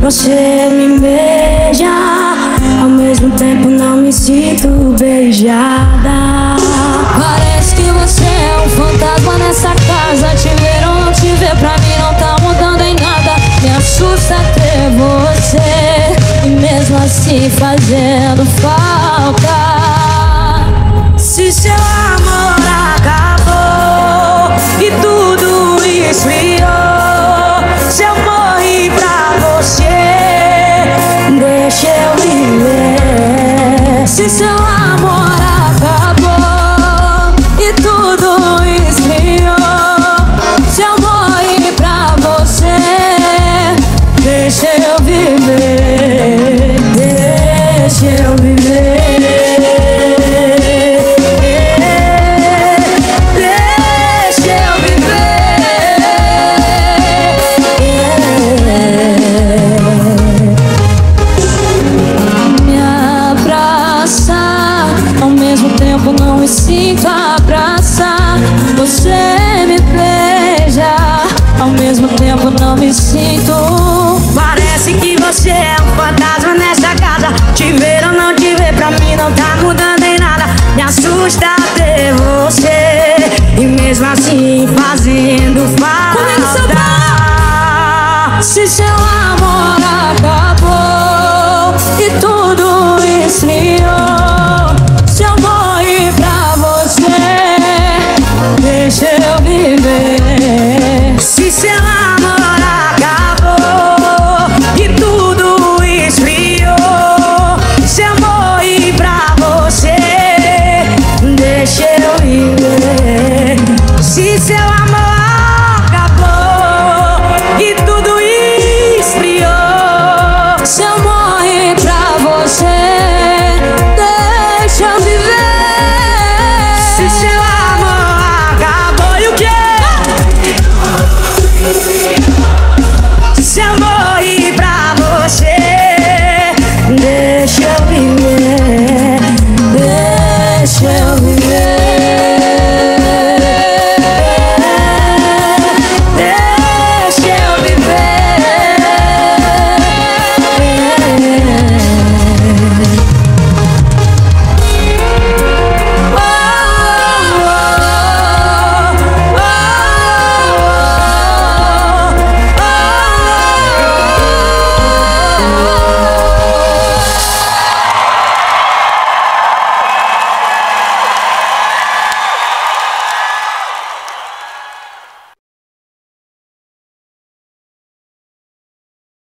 você me beija Ao mesmo tempo não me sinto beijada. Parece que você é um fantasma nessa casa. Te ver ou não te ver pra mim não tá mudando em nada. Me assusta ter você E mesmo assim fazendo falta since mesmo tempo não me sinto abraçar. Você me beija Ao mesmo tempo não me sinto. Parece que você é um fantasma nessa casa. Te ver ou não te ver pra mim não tá mudando em nada. Me assusta ter você E mesmo assim fazendo falta pra